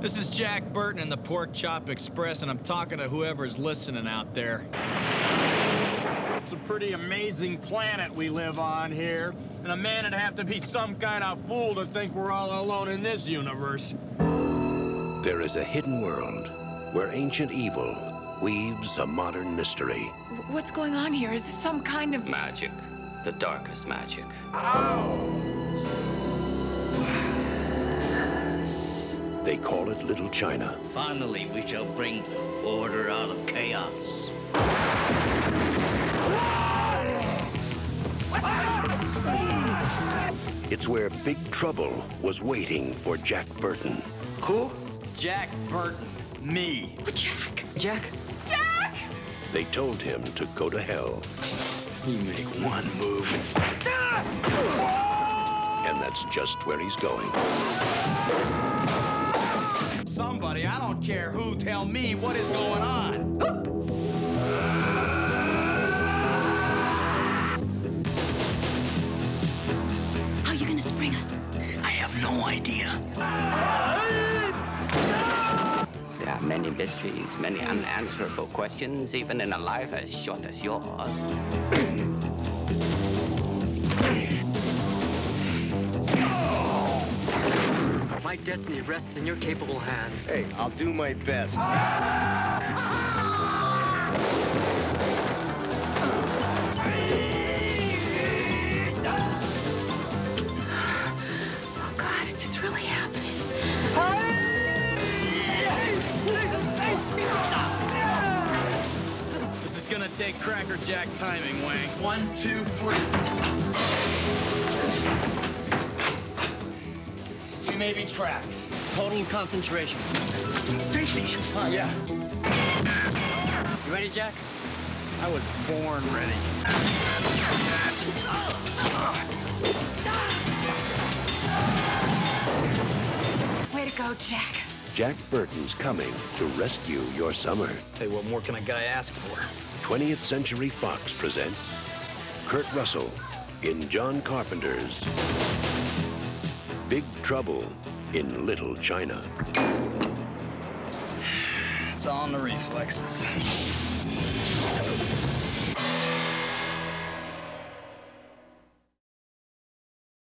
This is Jack Burton in the Pork Chop Express, and I'm talking to whoever's listening out there. It's a pretty amazing planet we live on here, and a man would have to be some kind of fool to think we're all alone in this universe. There is a hidden world where ancient evil weaves a modern mystery. What's going on here? Is this some kind of... Magic. The darkest magic. They call it Little China. Finally, we shall bring order out of chaos. It's where Big Trouble was waiting for Jack Burton. Who? Jack Burton. Me. Jack! Jack? Jack! They told him to go to hell, You make one move. and that's just where he's going. Somebody, I don't care who, tell me what is going on. How are you gonna spring us? I have no idea. There are many mysteries, many unanswerable questions, even in a life as short as yours. My destiny rests in your capable hands. Hey, I'll do my best. Oh, God, is this really happening? This is gonna take Cracker Jack timing, Wang. One, two, three. May be trapped. Total concentration. Safety. Huh, yeah. You ready, Jack? I was born ready. Way to go, Jack. Jack Burton's coming to rescue your summer. Hey, what more can a guy ask for? 20th Century Fox presents Kurt Russell in John Carpenter's Big Trouble in Little China. It's all in the reflexes.